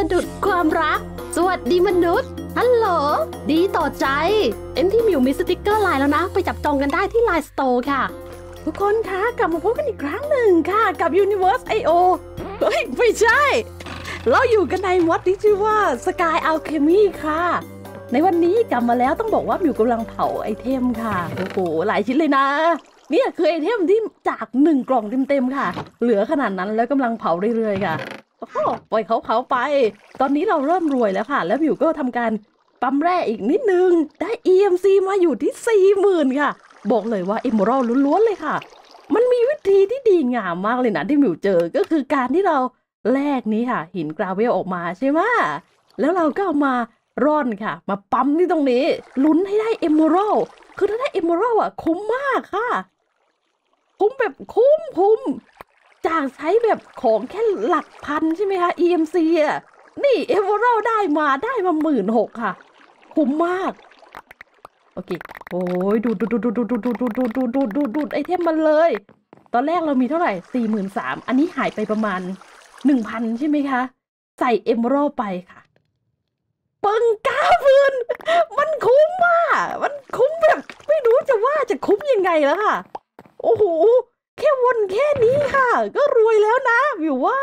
สะดุดความรัก สวัสดีมนุษย์ฮัลโหลดีต่อใจ เอ็มที่มิวมีสติกเกอร์ไลน์แล้วนะ ไปจับจองกันได้ที่ไลน์สโตร์ค่ะ ทุกคนคะกลับมาพบกันอีกครั้งหนึ่งค่ะ กับ Universe I.O. เฮ้ย ไม่ใช่ เราอยู่กันใน mod ที่ชื่อว่า Sky Alchemy ค่ะ ในวันนี้กลับมาแล้วต้องบอกว่ามิวกำลังเผาไอเทมค่ะ โอ้โห หลายชิ้นเลยนะเนี่ยคือไอเทมที่จากหนึ่งกล่องเต็มๆค่ะ เหลือขนาดนั้นแล้วกำลังเผาเรื่อยๆค่ะ ปล่อยเขาเผาไป ตอนนี้เราเริ่มรวยแล้วค่ะ แล้วมิวก็ทำการปั๊มแร่อีกนิดนึง ได้ EMC มาอยู่ที่ 40,000 ค่ะ บอกเลยว่า Emerald ล้วนๆเลยค่ะ มันมีวิธีที่ดีงามมากเลยนะที่มิวเจอ ก็คือการที่เราแลกนี้ค่ะ หินกราเวลออกมาใช่ไหมแล้วเราก็เอามาร่อนค่ะ มาปั๊มที่ตรงนี้ ลุ้นให้ได้ Emerald คือถ้าได้ Emerald อะคุ้มมากค่ะ คุ้มแบบคุ้มคุ้ม จากใช้แบบของแค่หลักพันใช่ไหมคะ EMC อะ นี่เอเวอร์ได้มาได้มาหมื่นหกค่ะ คุ้มมาก โอเค โอ้ยดูดดูดดูดดูดดูดดูดดูดดูดดูดดูดดูดไอเทมมันเลย ตอนแรกเรามีเท่าไหร่สี่หมื่นสามอันนี้หายไปประมาณหนึ่งพันใช่ไหมคะ ใส่ emerald ไปค่ะปึงเก้าพันมันคุ้มมากมันคุ้มแบบ ไม่รู้จะว่าจะคุ้มยังไงแล้วค่ะ โอ้โห วนแค่นี้ค่ะ ก็รวยแล้วนะวิวว่า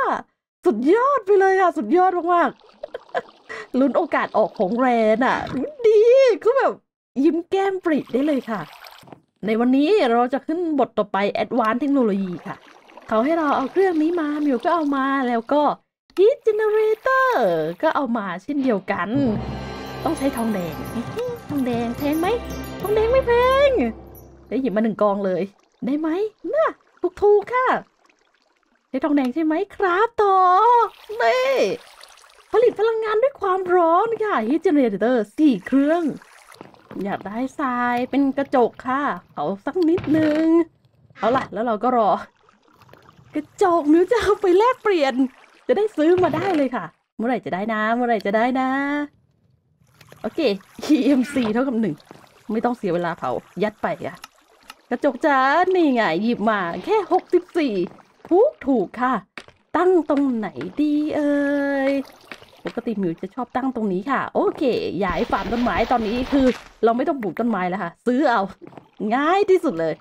สุดยอดไปเลยอะ สุดยอดมากๆลุ้นโอกาสออกของแรนอะดีคือแบบยิ้มแก้มปริได้เลยค่ะ ในวันนี้เราจะขึ้นบทต่อไป Advanced Technology ค่ะ เขาให้เราเอาเครื่องนี้มามิวก็เอามาแล้วก็ Heat Generator ก็เอามาเช่นเดียวกัน ต้องใช้ทองแดงทองแดงแพงไหมทองแดงไม่แพงได้หยิบมาหนึ่งกองเลย ได้ไหมน่ะ ถูกถูกๆค่ะใช้ทองแดงใช่ไหมครับต่อนี่ผลิตพลังงานด้วยความร้อนค่ะ Heat Generator สี่เครื่อง อยากได้ทรายเป็นกระจกค่ะเอาสักนิดนึง เอาล่ะ แล้วเราก็รอ กระจกมิวจะเอาไปแลกเปลี่ยน จะได้ซื้อมาได้เลยค่ะ เมื่อไหร่จะได้นะ เมื่อไหร่จะได้นะ โอเค EMC เท่ากับหนึ่งไม่ต้องเสียเวลาเผายัดไปอะ กระจกจ้านี่ไงหยิบมาแค่หกสิบสี่ถูกถูกค่ะ ตั้งตรงไหนดีเอ่ยปกติหมิวจะชอบตั้งตรงนี้ค่ะ โอเคย้ายฟาร์มต้นไม้ตอนนี้คือ เราไม่ต้องปลูกต้นไม้แล้วค่ะ ซื้อเอา ง่ายที่สุดเลย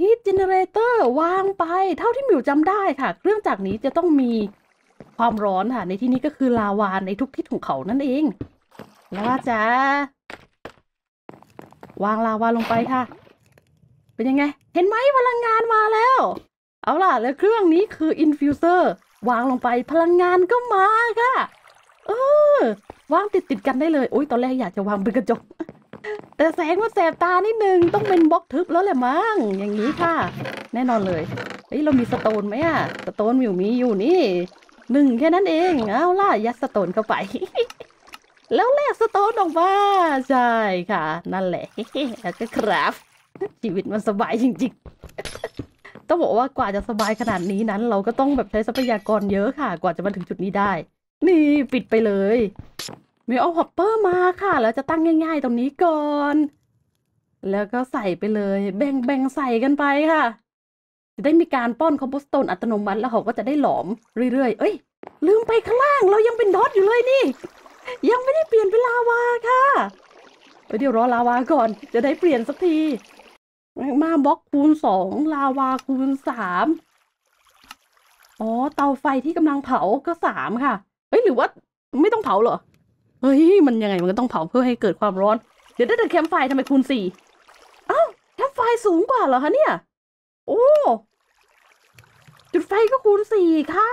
Heat Generator วางไป เท่าที่หมิวจำได้ค่ะ เครื่องจักรนี้จะต้องมีความร้อนค่ะ ในที่นี้ก็คือลาวาในทุกทิศของเขานั่นเอง แลาวจ้าวางลาวาลงไปค่ะ เป็นยังไง เห็นไหมพลังงานมาแล้ว เอาล่ะ แล้วเครื่องนี้คือ Infuser วางลงไปพลังงานก็มาค่ะ เออ วางติดติดๆกันได้เลยโอ้ยตอนแรกอยากจะวางเป็นกระจก แต่แสงมันแสบตานิดนึง ต้องเป็นบล็อกทึบแล้วแหละมั้งอย่างนี้ค่ะ แน่นอนเลยเฮ้ยเรามีสโตนไหมอะสโตนมิวมีอยู่นี่หนึ่งแค่นั้นเองเอาล่ะยัดสโตนเข้าไป แล้วแลกสโตนออกมาใช่ค่ะ นั่นแหละแล้วก็ครับ ชีวิตมันสบายจริงๆ ต้องบอกว่ากว่าจะสบายขนาดนี้นั้น เราก็ต้องแบบใช้ทรัพยากรเยอะค่ะ กว่าจะมาถึงจุดนี้ได้ นี่ปิดไปเลยมีเอา hopper มาค่ะ แล้วจะตั้งง่าย ๆ ตรงนี้ก่อน แล้วก็ใส่ไปเลย แบ่งแบ่งใส่กันไปค่ะ จะได้มีการป้อน cobblestone อัตโนมัติแล้วเขาก็จะได้หลอมเรื่อยๆ เอ้ย ลืมไปข้างล่างเรายังเป็นดอทอยู่เลยนี่ ยังไม่ได้เปลี่ยนเป็นลาวาค่ะเอ้ยเดี๋ยวรอลาวาก่อน จะได้เปลี่ยนสักที มาบล็อกคูณสองลาวาคูณสามอ๋อ เตาไฟที่กำลังเผาก็สามค่ะเอ้ย หรือว่าไม่ต้องเผาเหรอ เฮ้ย มันยังไงมันก็ต้องเผาเพื่อให้เกิดความร้อน เดี๋ยวได้แต่แคมไฟทำไมคูณสี่อ้าวแคมไฟสูงกว่าเหรอคะเนี่ย โอ้ จุดไฟก็คูณสี่ค่ะ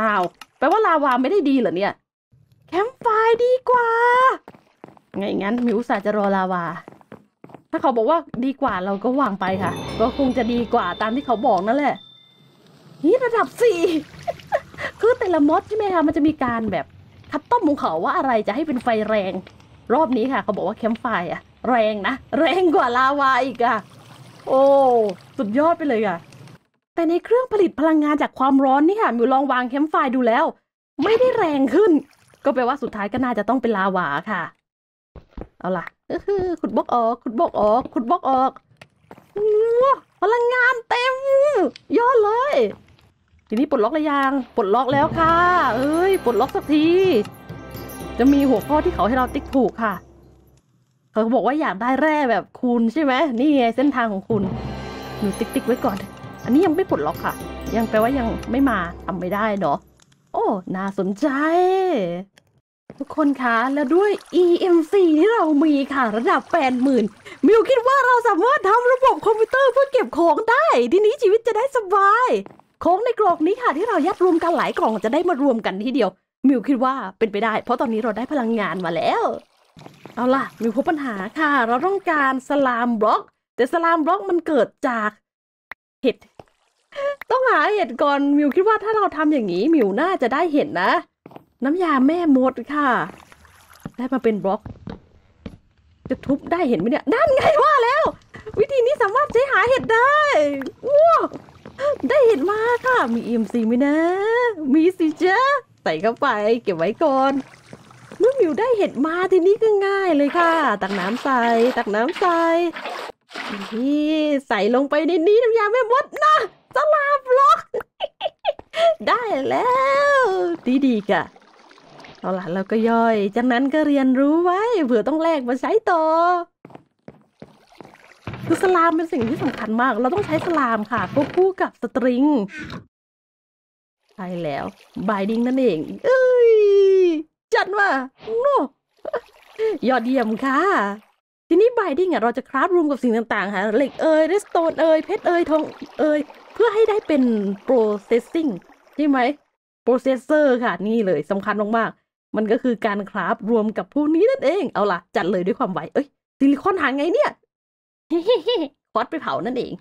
อ้าว แปลว่าลาวาไม่ได้ดีเหรอเนี่ย แคมไฟดีกว่า ไงงั้นมิวสาจะรอลาวา ถ้าเขาบอกว่าดีกว่าเราก็วางไปค่ะ ก็คงจะดีกว่าตามที่เขาบอกนั่นแหละนี่ระดับสี่คือแต่ละ mod ใช่ไหมคะมันจะมีการแบบ custom ของเขาว่าอะไรจะให้เป็นไฟแรง รอบนี้ค่ะ เขาบอกว่าแคมป์ไฟอะแรงนะ แรงกว่าลาวาอีกอะโอ้สุดยอดไปเลยอะแต่ในเครื่องผลิตพลังงานจากความร้อนนี่ค่ะมิวลองวางแคมป์ไฟดูแล้ว ไม่ได้แรงขึ้น ก็แปลว่าสุดท้ายก็น่าจะต้องเป็นลาวาค่ะ เอาล่ะ ขุดบล็อกออกขุดบล็อกออกขุดบล็อกออกว้าพลังงานเต็มยอดเลย ทีนี้ปลดล็อกหรือยังปลดล็อกแล้วค่ะ เอ้ยปลดล็อกสักที จะมีหัวข้อที่เขาให้เราติ๊กถูกค่ะ เขาบอกว่าอยากได้แร่แบบคูณใช่ไหมนี่ไงเส้นทางของคุณหนูติ๊กติ๊กไว้ก่อน อันนี้ยังไม่ปลดล็อกค่ะ ยังแปลว่ายังไม่มาทำไม่ได้เนาะโอ้ น่าสนใจ ทุกคนคะแล้วด้วย EMC ที่เรามีค่ะระดับ 80,000 มิวคิดว่าเราสามารถทำระบบคอมพิวเตอร์เพื่อเก็บของได้ ทีนี้ชีวิตจะได้สบาย ของในกล่องนี้ค่ะที่เรายัดรวมกันหลายกล่องจะได้มารวมกันทีเดียว มิวคิดว่าเป็นไปได้ เพราะตอนนี้เราได้พลังงานมาแล้ว เอาล่ะ มิวพบปัญหาค่ะ เราต้องการ slime block แต่ slime block มันเกิดจากเห็ดต้องหาเห็ดก่อนมิวคิดว่าถ้าเราทำอย่างนี้มิวน่าจะได้เห็ดนะ น้ำยาแม่มดค่ะ ได้มาเป็นบล็อก จะทุบได้เห็นไหมเนี่ยนั่นไงว่าแล้ว วิธีนี้สามารถใช้หาเห็ดได้ว้าได้เห็ดมาค่ะ มี EMC ไหมนะ มีสิจ๊ะใส่เข้าไป เก็บไว้ก่อนเมื่อมิวได้เห็ดมาทีนี้ก็ง่ายเลยค่ะ ตักน้ำใส่ตักน้ำใส่นี่ใส่ลงไปในนี้น้ำยาแม่มดนะสลาบล็อก ได้แล้ว ดีดีๆค่ะ เอาล่ะเราก็ย่อย จากนั้นก็เรียนรู้ไว้เผื่อต้องแลกมาใช้ต่อคือสลามเป็นสิ่งที่สำคัญมาก เราต้องใช้สลามค่ะควบคู่กับสตริงใช่แล้วบายดิ้งนั่นเอง เอ้ย จัดว่าโนยอดเยี่ยมค่ะ ทีนี้บายดิ้งอะเราจะคราฟรวมกับสิ่งต่างๆ ค่ะ เหล็กเอยเรสโตนเอยเพชรเอยทองเอยเพื่อให้ได้เป็น processing ใช่ไหม processor ค่ะ นี่เลยสำคัญมากๆ มันก็คือการคราฟรวมกับพวกนี้นั่นเอง เอาล่ะ จัดเลยด้วยความไวเอ้ยซิลิคอนหาไงเนี่ยคอสไปเผานั่นเอง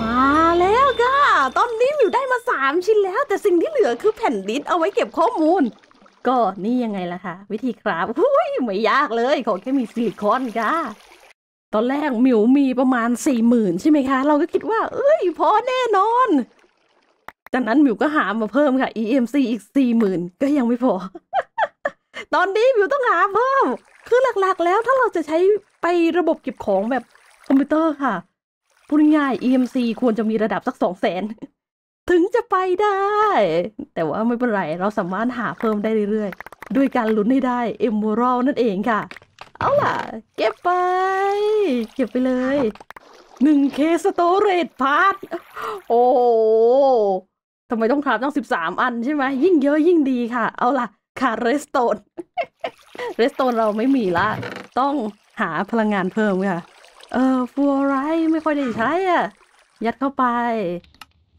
มาแล้วค่ะ ตอนนี้มิวได้มาสามชิ้นแล้ว แต่สิ่งที่เหลือคือแผ่นดินเอาไว้เก็บข้อมูล ก็นี่ยังไงล่ะคะวิธี craft อุ้ยไม่ยากเลย ขอแค่มีซิลิคอนค่ะตอนแรกมิวมีประมาณสี่หมื่นใช่ไหมคะ เราก็คิดว่า เอ้ยพอแน่นอน จากนั้นมิวก็หามาเพิ่มค่ะ EMC อีกสี่หมื่นก็ยังไม่พอ ตอนนี้มิวต้องหาเพิ่ม คือหลักๆแล้วถ้าเราจะใช้ไประบบเก็บของแบบคอมพิวเตอร์ค่ะพูดง่ายๆ EMC ควรจะมีระดับสักสองแสนถึงจะไปได้ แต่ว่าไม่เป็นไร เราสามารถหาเพิ่มได้เรื่อยๆ ด้วยการลุ้นให้ได้ Emerald นั่นเองค่ะ เอาล่ะ เก็บไป เก็บไปเลย 1K Storage Part โอ้ ทำไมต้องคราฟต้อง13อันใช่ไหมยิ่งเยอะยิ่งดีค่ะ เอาล่ะค่ะเรสโตนเรสโตนเราไม่มีละ ต้องหาพลังงานเพิ่มค่ะ เออฟัวไรไม่ค่อยได้ใช้อะ ยัดเข้าไป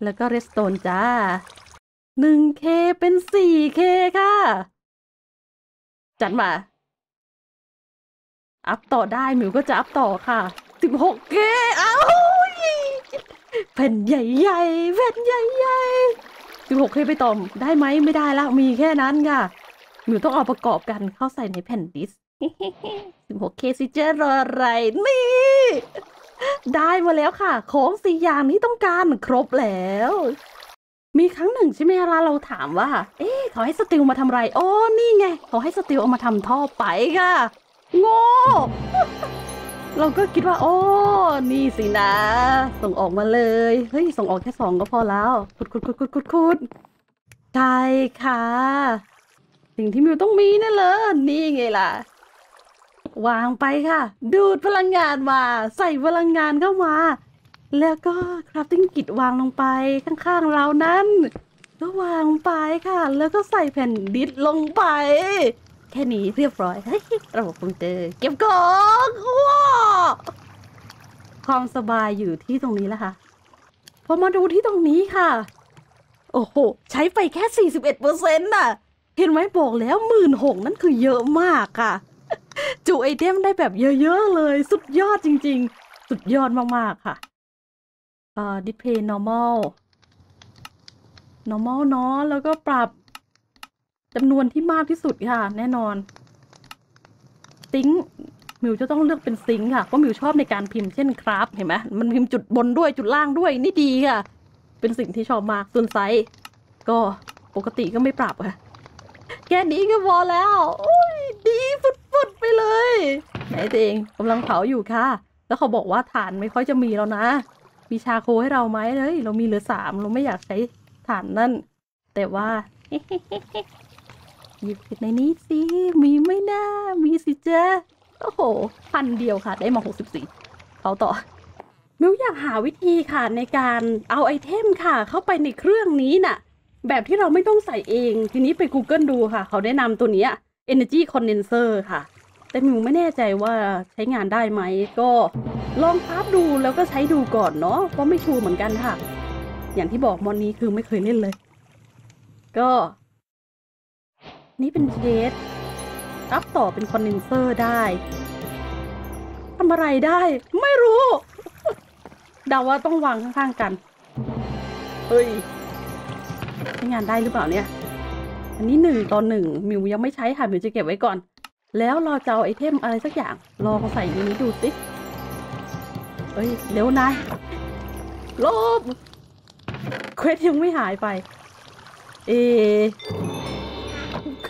แล้วก็เรสโตนจ้า 1K เป็น 4K ค่ะ จัดมา อัพต่อได้หมิวก็จะอัพต่อค่ะ 16K เอ้า แผ่นใหญ่ๆแผ่นใหญ่ๆ 16K ไปต่อมได้ไหมไม่ได้แล้วมีแค่นั้นค่ะหมิวต้องเอาประกอบกันเข้าใส่ในแผ่นดิสก์ 16K ซิเจอรออะไรนี่ได้มาแล้วค่ะ ของสี่อย่างที่ต้องการครบแล้ว มีครั้งหนึ่งใช่ไหมล่ะเราถามว่า เอ๊ะเขาให้สติลมาทำไร โอ๋อนี่ไง เขาให้สติลเอามาทำท่อไปค่ะ โง่ เราก็คิดว่า โอ้นี่สินะ ส่งออกมาเลยเฮ้ยส่งออกแค่สองก็พอแล้วคุดคุดคุดคุดคุดคุดใช่ค่ะ สิ่งที่มิวต้องมีนั่นเลยนี่ไงล่ะ วางไปค่ะ ดูดพลังงานมา ใส่พลังงานเข้ามา แล้วก็ crafting grid วางลงไปข้างๆเรานั้นก็วางไปค่ะ แล้วก็ใส่แผ่นดิสลงไป แค่นี้เรียบร้อยเฮ้ยระบบคอมพิวเตอร์เก็บของว้าความสบายอยู่ที่ตรงนี้แล้วค่ะ พอมาดูที่ตรงนี้ค่ะ โอ้โห ใช้ไปแค่ 41เปอร์เซ็นต์น่ะ เห็นไหมบอกแล้วหมื่นหกนั่นคือเยอะมากค่ะ จุไอเทมได้แบบเยอะๆเลย สุดยอดจริงๆ สุดยอดมากๆค่ะเอ่อ display normal normal เนาะแล้วก็ปรับ จำนวนที่มากที่สุดค่ะ แน่นอน sync มิวจะต้องเลือกเป็น sync ค่ะ เพราะมิวชอบในการพิมพ์เช่นครับเห็นไหมมันพิมพ์จุดบนด้วยจุดล่างด้วยนี่ดีค่ะ เป็นสิ่งที่ชอบมากส่วนไซส์ก็ปกติก็ไม่ปรับค่ะ แค่นี้ก็พอแล้วโอ้ยดีฟุดๆไปเลย ไหนตัวเองกำลังเผาอยู่ค่ะ แล้วเขาบอกว่าฐานไม่ค่อยจะมีแล้วนะ มีชาโคให้เราไหมเลยเรามีเหลือสามเราไม่อยากใช้ฐานนั่นแต่ว่า หยิบในนี้สิ มีไม่น่า มีสิจ้าโอ้โห พันเดียวค่ะ ได้มาหกสิบสี่เขาต่อมิวอยากหาวิธีค่ะในการเอาไอเทมค่ะ เข้าไปในเครื่องนี้น่ะ แบบที่เราไม่ต้องใส่เอง ทีนี้ไป Google ดูค่ะ เขาแนะนำตัวนี้ Energy Condenser ค่ะ แต่มิวไม่แน่ใจว่าใช้งานได้ไหม ก็ลองคราฟดูแล้วก็ใช้ดูก่อนเนาะเพราะไม่ชัวร์เหมือนกันค่ะ อย่างที่บอกมอนนี้คือไม่เคยเล่นเลย ก็ นี่เป็นเชดรับต่อเป็นคอนเดนเซอร์ได้ทำอะไรได้ ไม่รู้ เดาว่าต้องวางข้างๆกัน เฮ้ยใช้งานได้หรือเปล่าเนี่ย อันนี้หนึ่งต่อหนึ่งมิวยังไม่ใช้ค่ะมิวจะเก็บไว้ก่อน แล้วเราจะเอาไอเทมอะไรสักอย่าง ลองใส่ในนี้ดูสิเอ้ยเร็วนายลบ quest ยังไม่หายไป เอ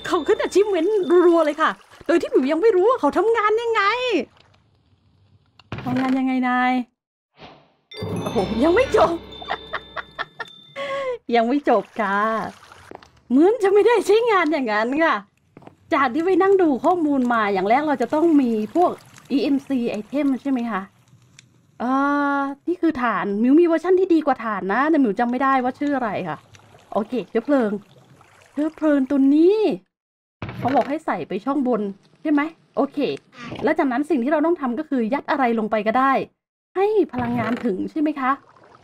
เขาขึ้น achievement รัวๆเลยค่ะ โดยที่มิวยังไม่รู้ว่าเขาทำงานยังไงทำงานยังไงนาย โอ้โหยังไม่จบ ยังไม่จบค่ะ เหมือนจะไม่ได้ใช้งานอย่างนั้นค่ะ จากที่ไปนั่งดูข้อมูลมาอย่างแรกเราจะต้องมีพวก EMC ไอเทมใช่ไหมคะเอ่อนี่คือฐานมิวมีเวอร์ชันที่ดีกว่าฐานนะ แต่มิวจำไม่ได้ว่าชื่ออะไรค่ะ โอเคเชื้อเพลิงเชื้อเพลิงตัวนี้ เขาบอกให้ใส่ไปช่องบนใช่ไหมโอเค แล้วจากนั้นสิ่งที่เราต้องทำก็คือยัดอะไรลงไปก็ได้ ให้พลังงานถึงใช่ไหมคะ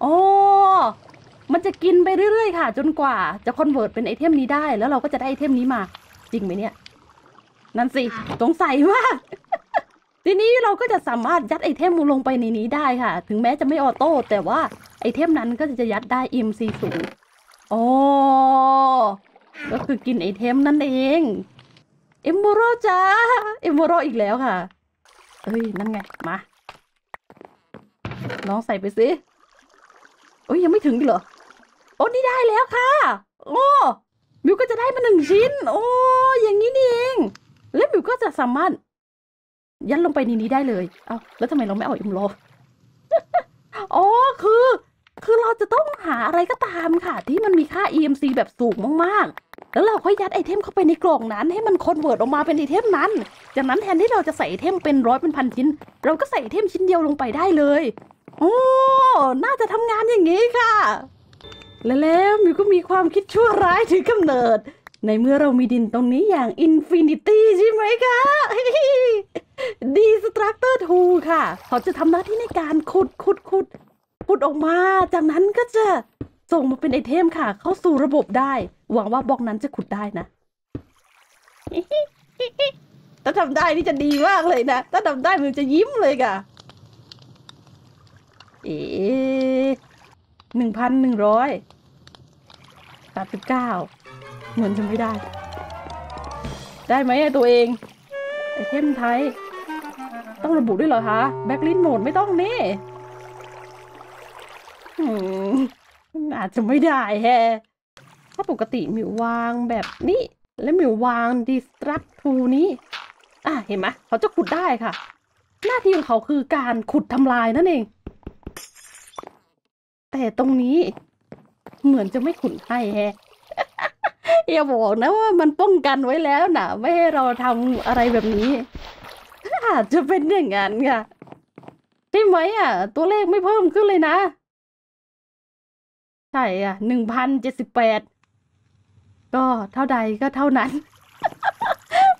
อ๋อมันจะกินไปเรื่อยๆค่ะ จนกว่าจะ convert เป็นไอเทมนี้ได้ แล้วเราก็จะได้ไอเทมนี้มา จริงไหมเนี่ย นั่นสิสงสัยมากทีนี้เราก็จะสามารถยัดไอเทมลงไปในนี้ได้ค่ะ ถึงแม้จะไม่ auto แต่ว่าไอเทมนั้นก็จะยัดได้ EMC สูงอ๋อ ก็คือกินไอเทมนั่นเอง emerald จ้า emerald อีกแล้วค่ะเอ้ยนั่นไงมาน้องใส่ไปสิโอ้ยยังไม่ถึงเหรอโอ้นี่ได้แล้วค่ะ โอ้มิวก็จะได้มาหนึ่งชิ้น โอ้อย่างนี้นี่เอง แล้วมิวก็จะสามารถ ยัดลงไปในนี้ได้เลยเอาแล้วทำไมเราไม่เอา emeraldอ๋อคือ คือเราจะต้องหาอะไรก็ตามค่ะ ที่มันมีค่า EMC แบบสูงมากๆ แล้วเราค่อยยัดไอเทมเข้าไปในกล่องนั้น ให้มัน convert ออกมาเป็นไอเทมนั้น จากนั้นแทนที่เราจะใส่ไอเทมเป็นร้อยเป็นพันชิ้น เราก็ใส่ไอเทมชิ้นเดียวลงไปได้เลย โอ้ น่าจะทำงานอย่างนี้ค่ะ และแล้วมิวก็มีความคิดชั่วร้ายถือกำเนิด ในเมื่อเรามีดินตรงนี้อย่าง infinity ใช่ไหมคะdestructor two ค่ะ เขาจะทำหน้าที่ในการขุดขุดขุดขุดออกมา จากนั้นก็จะ ส่งมาเป็นไอเทมค่ะ เข้าสู่ระบบได้ หวังว่าบล็อกนั้นจะขุดได้นะ ถ้าทำได้นี่จะดีมากเลยนะ ถ้าทำได้มิวจะยิ้มเลยค่ะ เอ๋หนึ่งพันหนึ่งร้อยสามสิบเก้าเหมือนจะไม่ได้ ได้ไหมอตัวเอง ไอเทมไทย ต้องระบุด้วยเหรอคะ แบ็กลินโหมดไม่ต้องนี่ อาจจะไม่ได้แฮะถ้าปกติมิววางแบบนี้ และมิววางดิสตรักทูนี้ อะเห็นไหมเขาจะขุดได้ค่ะ หน้าที่ของเขาคือการขุดทำลายนั่นเอง แต่ตรงนี้เหมือนจะไม่ขุดให้แฮะอย่าบอกนะว่ามันป้องกันไว้แล้วนะไม่ให้เราทำอะไรแบบนี้อาจจะเป็นอย่างนั้นค่ะใช่ไหมอะ ตัวเลขไม่เพิ่มขึ้นเลยนะ ใช่อะหนึ่งพันเจ็ดสิบแปดก็เท่าใดก็เท่านั้น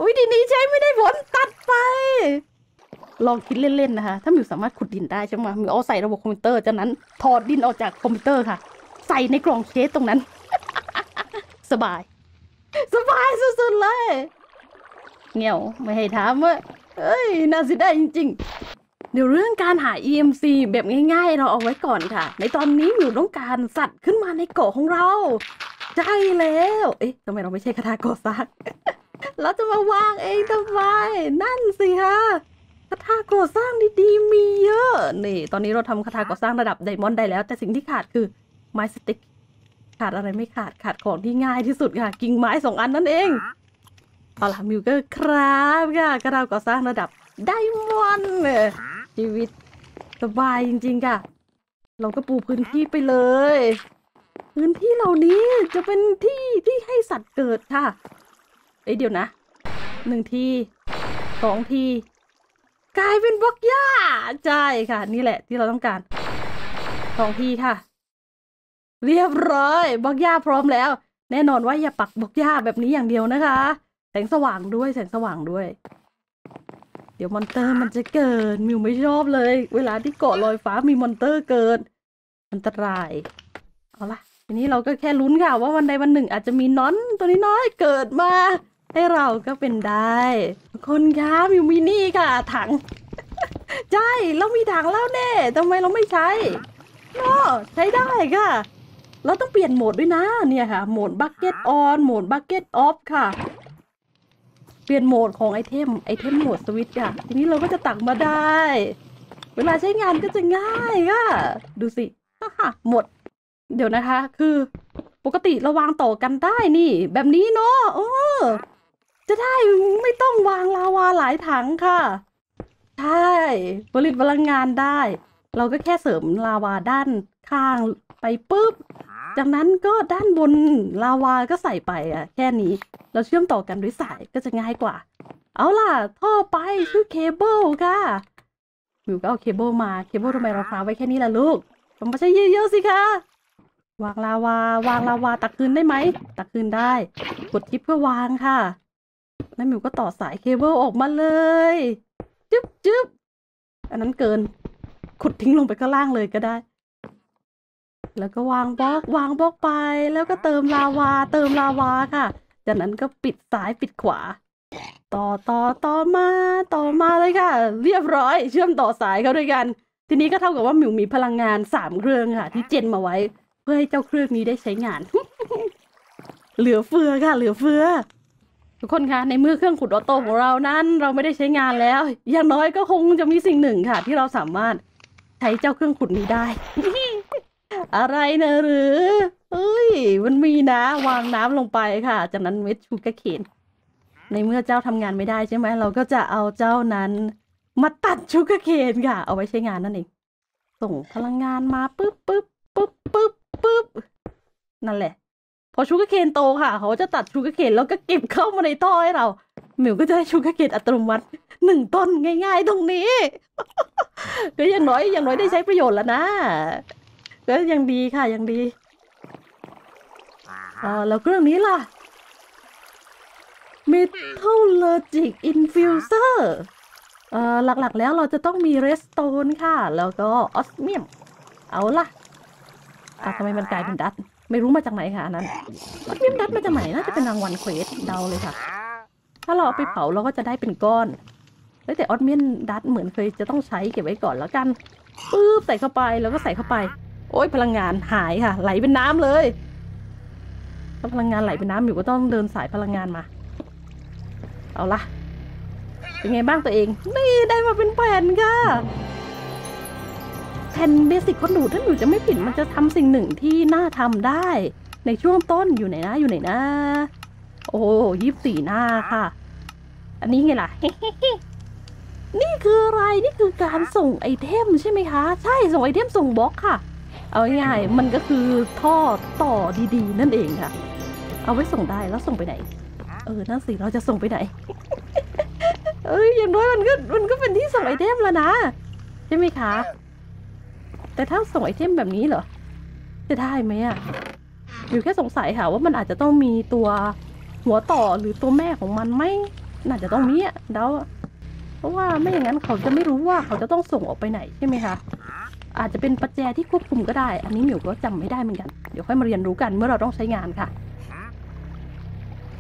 วิธีนี้ใช้ไม่ได้ผลตัดไป ลองคิดเล่น ๆ นะคะ ถ้ามิวสามารถขุดดินได้ใช่ไหมมิวเอาใส่ระบบคอมพิวเตอร์จากนั้นถอดดินออกจากคอมพิวเตอร์ค่ะ ใส่ในกล่องเคสตรงนั้น สบาย สบายสุดๆเลย เงี่ยวไม่ให้ถามว่าเอ้ย น่าเสิได้จริง ๆ เดี๋ยวเรื่องการหา EMC แบบง่ายๆ เราเอาไว้ก่อนค่ะ ในตอนนี้มิวต้องการสัตว์ขึ้นมาในเกาะของเรา ใช่แล้ว เอ๊ะทำไมเราไม่ใช่คาถาก่อสร้างเราจะมาวางเองทำไมนั่นสิคะคาถาก่อสร้างดีๆมีเยอะ นี่ ตอนนี้เราทำคาถาก่อสร้างระดับไดมอนด์ได้แล้ว แต่สิ่งที่ขาดคือไม้สติ๊กขาดอะไรไม่ขาดขาดของที่ง่ายที่สุดค่ะ กิ่งไม้สองอันนั่นเองเอาล่ะมิวก็ครับค่ะกระดาก่อสร้างระดับไดมอนด์เนี่ย ชีวิตสบายจริง ๆ ค่ะ เราก็ปูพื้นที่ไปเลย พื้นที่เหล่านี้จะเป็นที่ที่ให้สัตว์เกิดค่ะเอ้ยเดี๋ยวนะหนึ่งทีสองทีกลายเป็นบล็อกหญ้าใช่ค่ะ นี่แหละที่เราต้องการสองทีค่ะ เรียบร้อยบล็อกหญ้าพร้อมแล้ว แน่นอนว่าอย่าปักบล็อกหญ้าแบบนี้อย่างเดียวนะคะ แสงสว่างด้วยแสงสว่างด้วย เดี๋ยวมอนสเตอร์มันจะเกิดมิวไม่ชอบเลย เวลาที่เกาะลอยฟ้ามีมอนสเตอร์เกิดอันตราย เอาละทีนี้เราก็แค่ลุ้นค่ะ ว่าวันใดวันหนึ่งอาจจะมีน้อนตัวนี้น้อยเกิดมา ให้เราก็เป็นได้ ทุกคนคะมิวมีนี่ค่ะ ถัง ใช่เรามีถังแล้วแน่ทำไมเราไม่ใช้เนาะใช้ได้ค่ะ เราต้องเปลี่ยนโหมดด้วยนะเนี่ยค่ะโหมด bucket on โหมด bucket off ค่ะ เปลี่ยนโหมดของไอเทม item mode switch ค่ะทีนี้เราก็จะตักมาได้ เวลาใช้งานก็จะง่ายค่ะ ดูสิฮ่าหมด เดี๋ยวนะคะ คือปกติเราวางต่อกันได้นี่ แบบนี้เนาะเออ จะได้ไม่ต้องวางลาวาหลายถังค่ะ ใช่ผลิตพลังงานได้ เราก็แค่เสริมลาวาด้านข้างไปปุ๊บ จากนั้นก็ด้านบนลาวาก็ใส่ไปอะ แค่นี้ เราเชื่อมต่อกันด้วยสายก็จะง่ายกว่า เอาล่ะ ท่อไฟชื่อเคเบิลค่ะมิวก็เอาเคเบิลมาเคเบิลทำไมเรา craft ไว้แค่นี้ล่ะลูกมันไม่ใช่เยอะๆสิคะวางลาวาวางลาวาตักคืนได้ไหมตักคืนได้ กดทิปเพื่อวางค่ะแล้วมิวก็ต่อสายเคเบิลออกมาเลยจึ๊บจึ๊บอันนั้นเกินขุดทิ้งลงไปข้างล่างเลยก็ได้ แล้วก็วางบล็อกวางบล็อกไป แล้วก็เติมลาวา เติมลาวาค่ะ จากนั้นก็ปิดซ้ายปิดขวา ต่อต่อต่อมาต่อมาเลยค่ะ เรียบร้อย เชื่อมต่อสายเข้าด้วยกัน ทีนี้ก็เท่ากับว่าหมิวมีพลังงานสามเครื่องค่ะ ที่เจนมาไว้ เพื่อให้เจ้าเครื่องนี้ได้ใช้งาน เหลือเฟือค่ะ เหลือเฟือทุกคนคะในเมื่อเครื่องขุดออโต้ของเรานั้น เราไม่ได้ใช้งานแล้ว อย่างน้อยก็คงจะมีสิ่งหนึ่งค่ะ ที่เราสามารถใช้เจ้าเครื่องขุดนี้ได้ อะไรนะหรือ เอ้ย มันมีนะ วางน้ำลงไปค่ะ จากนั้นเม็ดชูกระเขนในเมื่อเจ้าทำงานไม่ได้ใช่ไหม เราก็จะเอาเจ้านั้นมาตัดชูกระเคนค่ะ เอาไว้ใช้งานนั่นเอง ส่งพลังงานมาปุ๊บปุ๊บปุ๊บปุ๊บปุ๊บนั่นแหละ พอชูกระเคนโตค่ะ เขาจะตัดชูกระเคนแล้วก็เก็บเข้ามาในท่อให้เราหมิวก็จะได้ชูกระเคนอัตโนมัติหนึ่งต้นง่าย ๆ ตรงนี้ ก็อย่างน้อยอย่างน้อยได้ใช้ประโยชน์แล้วนะ ก็ยังดีค่ะยังดีอ่าแล้วเครื่องนี้ล่ะ Metal Logic Infuser เอ่อหลักๆแล้วเราจะต้องมี Redstone ค่ะ แล้วก็ Osmium เอาล่ะอะทำไมมันกลายเป็นดัตไม่รู้มาจากไหนค่ะอันนั้น Osmium ดัตมาจากไหนน่าจะเป็นรางวัลเควสเดาเลยค่ะ ถ้าเราเอาไปเผาเราก็จะได้เป็นก้อนเฮ้ยแต่ออสเมียนดัตเหมือนเคยจะต้องใช้เก็บไว้ก่อนแล้วกันปึ๊บใส่เข้าไปแล้วก็ใส่เข้าไป โอ้ยพลังงานหายค่ะ ไหลเป็นน้ำเลยถ้าพลังงานไหลเป็นน้ำอยู่ก็ต้องเดินสายพลังงานมา เอาละเป็นไงบ้างตัวเอง นี่ได้มาเป็นแผ่นค่ะ แผ่นเบสิกคนดูถ้าหนูจะไม่ผิดมันจะทำสิ่งหนึ่งที่น่าทำได้ ในช่วงต้นอยู่ไหนนะอยู่ไหนนะ โอ้ยี่สี่หน้าค่ะ อันนี้ไงล่ะ นี่คืออะไร นี่คือการส่งไอเทมใช่ไหมคะ ใช่ส่งไอเทมส่งบล็อกค่ะ เอาง่ายๆมันก็คือท่อต่อดีๆ นั่นเองค่ะ เอาไว้ส่งได้แล้วส่งไปไหน เออนั่นสิเราจะส่งไปไหน เอ้ยอย่างน้อยมันก็มันก็เป็นที่ส่งไอเทมแล้วนะใช่ไหมคะ แต่ถ้าส่งไอเทมแบบนี้เหรอ จะได้ไหมอะอยู่แค่สงสัยค่ะ ว่ามันอาจจะต้องมีตัวหัวต่อหรือตัวแม่ของมันไหมน่าจะต้องมีอะเดาอะเพราะว่าไม่อย่างนั้นเขาจะไม่รู้ว่าเขาจะต้องส่งออกไปไหนใช่ไหมคะ อาจจะเป็นประแจที่ควบคุมก็ได้ อันนี้หมิวก็จำไม่ได้เหมือนกัน เดี๋ยวค่อยมาเรียนรู้กันเมื่อเราต้องใช้งานค่ะ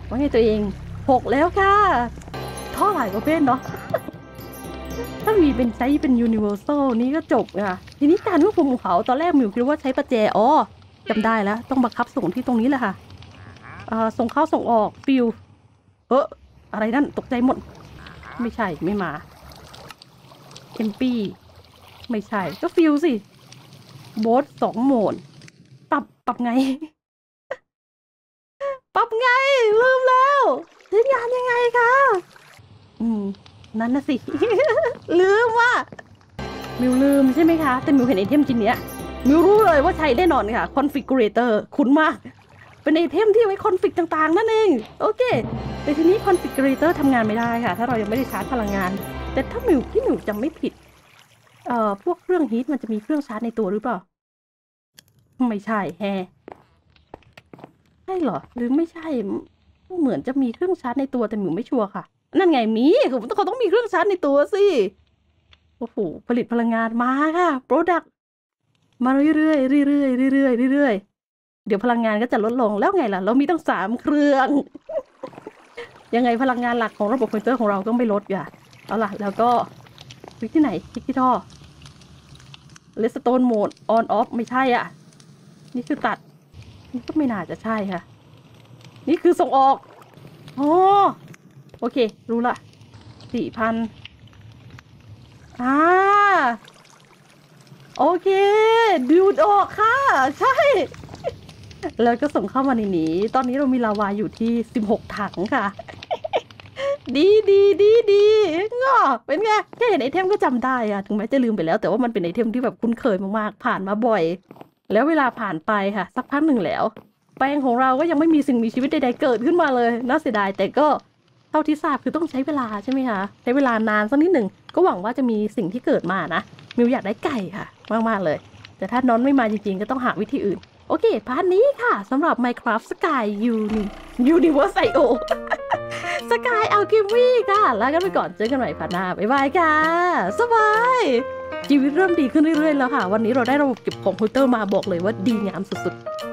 ว่าไงตัวเองหกแล้วค่ะท่อหลายประเภทเนาะ ถ้ามีเป็นใช้เป็น universal นี่ก็จบค่ะ ทีนี้การควบคุมของเขาตอนแรกหมิวคิดว่าใช้ประแจอ๋อจำได้แล้ว ต้องบังคับส่งที่ตรงนี้แหละค่ะส่งเข้าส่งออกฟิวเอออะไรนั่นตกใจหมด ไม่ใช่ไม่มาเอ็มปี ไม่ใช่ ก็ฟิวสิโบสสองโหมด ปรับปรับไง ปรับไง ลืมแล้วใช้งานยังไงคะ อืม นั่นน่ะสิ ลืมว่ะมิวลืมใช่ไหมคะ แต่มิวเห็นไอเทมชิ้นเนี้ย มิวรู้เลยว่าใช้แน่นอนค่ะ configurator คุ้นมาก เป็นไอเทมที่ไว้ config ต่างๆ นั่นเอง โอเค แต่ทีนี้ configurator ทำงานไม่ได้ค่ะ ถ้าเรายังไม่ได้ชาร์จพลังงาน แต่ถ้ามิวที่มิวจำไม่ผิด เอ่อพวกเครื่อง heat มันจะมีเครื่องชาร์จในตัวหรือเปล่า ไม่ใช่แฮะใช่เหรอ หรือไม่ใช่ เหมือนจะมีเครื่องชาร์จในตัวแต่มิวไม่ชัวร์ค่ะ นั่นไงมีคือเขาต้องมีเครื่องชาร์จในตัวสิโอ้โหผลิตพลังงานมาค่ะ product มาเรื่อยๆเรื่อยๆเรื่อยๆเรื่อยๆเดี๋ยวพลังงานก็จะลดลงแล้วไงล่ะ เรามีตั้งสามเครื่อง ยังไงพลังงานหลักของระบบคอมพิวเตอร์ของเราก็ไม่ลดอย่าเอาล่ะ แล้วก็ที่ไหนที่ท่อ redstone mode on off ไม่ใช่อะ นี่คือตัด นี่ก็ไม่น่าจะใช่ค่ะ นี่คือส่งออกอ๋อโอเค รู้ละสี่พันอ่าโอเค ดูดออกค่ะ ใช่ แล้วก็ส่งเข้ามาในนี้ ตอนนี้เรามีลาวาอยู่ที่ 16 ถังค่ะ ดีดีดีดีง้อเป็นไงแค่เห็น item ก็จำได้อะถึงแม้จะลืมไปแล้ว แต่ว่ามันเป็น item ที่แบบคุ้นเคยมากๆ ผ่านมาบ่อย แล้วเวลาผ่านไปค่ะ สักพักหนึ่งแล้ว แปลงของเราก็ยังไม่มีสิ่งมีชีวิตใดๆเกิดขึ้นมาเลยน่าเสียดายแต่ก็เท่าที่ทราบคือต้องใช้เวลาใช่ไหมคะใช้เวลานานสักนิดหนึ่งก็หวังว่าจะมีสิ่งที่เกิดมานะมิวอยากได้ไก่ค่ะ มากๆเลย แต่ถ้าน้อนไม่มาจริงๆ ก็ต้องหาวิธีอื่น โอเค part นี้ค่ะสำหรับ Minecraft Sky Uni Universe IO Sky Alchemy ค่ะแล้วกันไปก่อนเจอกันใหม่ part หน้าบ๊ายบายค่ะสบายชีวิตเริ่มดีขึ้นเรื่อยๆแล้วค่ะ วันนี้เราได้ระบบเก็บของคอมพิวเตอร์มาบอกเลยว่าดีงามสุดๆ